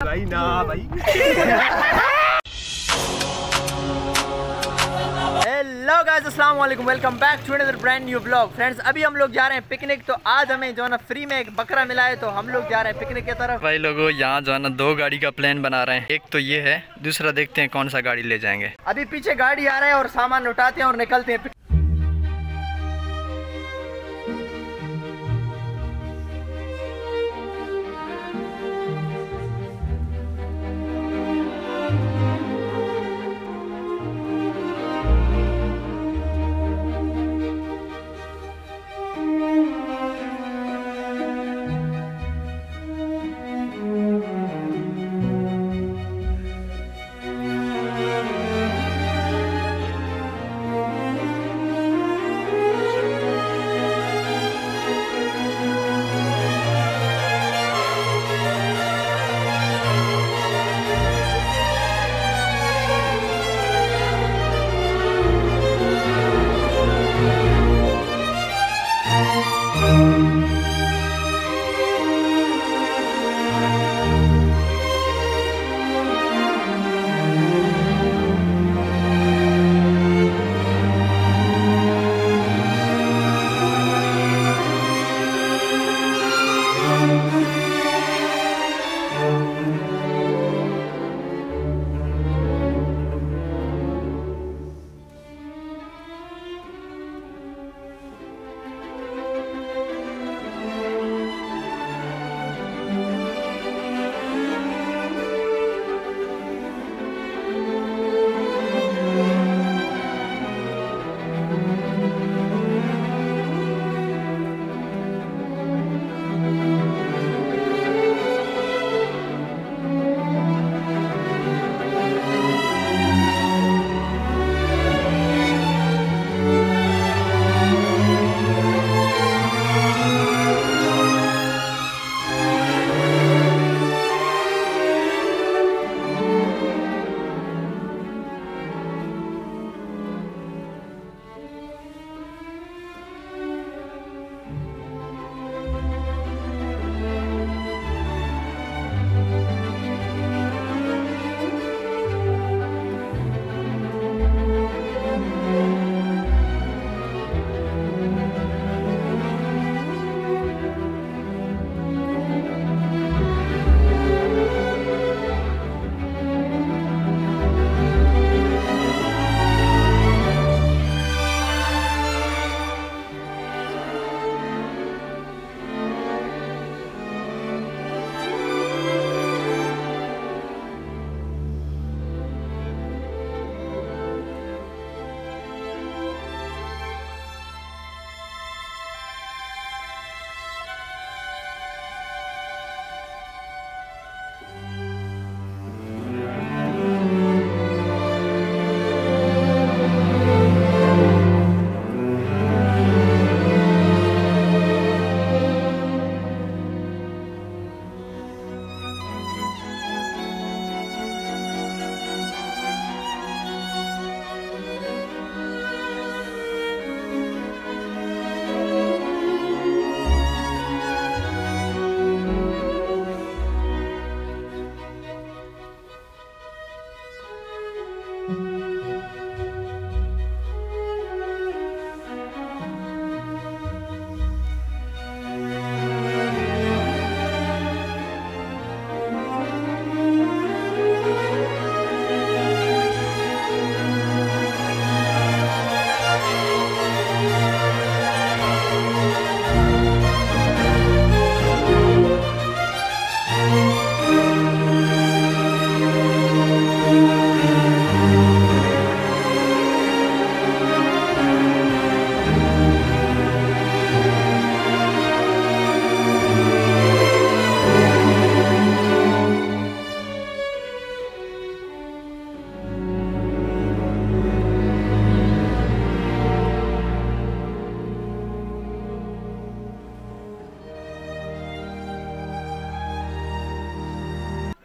भाई ना भाई। हेलो गाइस अस्सलाम वालेकुम welcome back to another brand new blog friends अभी हम लोग जा रहे हैं पिकनिक तो आज हमें जो है ना फ्री में एक बकरा मिला है तो हम लोग जा रहे हैं पिकनिक की तरफ़। भाई लोगों यहाँ जो है ना दो गाड़ी का प्लान बना रहे हैं। एक तो ये है दूसरा देखते हैं कौन सा गाड़ी ले जाएँगे। अभी पीछे गाड़ी आ रहा है और सामान उठाते हैं और निकलते हैं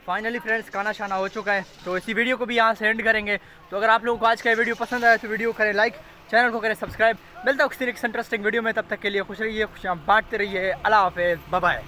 फाइनली फ्रेंड्स खाना शाना हो चुका है तो इसी वीडियो को भी यहाँ से एंड करेंगे। तो अगर आप लोगों को आज का वीडियो पसंद आया तो वीडियो करें लाइक चैनल को करें सब्सक्राइब मिलता हूँ इंटरेस्टिंग वीडियो में, तब तक के लिए खुश रहिए खुशियाँ बांटते रहिए। अला हाफिज़ बाय